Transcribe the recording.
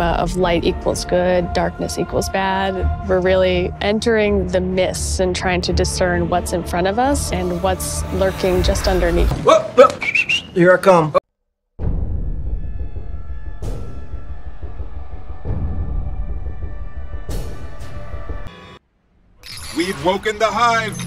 of light equals good, darkness equals bad. We're really entering the mists and trying to discern what's in front of us and what's lurking just underneath. Whoa, whoa. Here I come. We've woken the hive.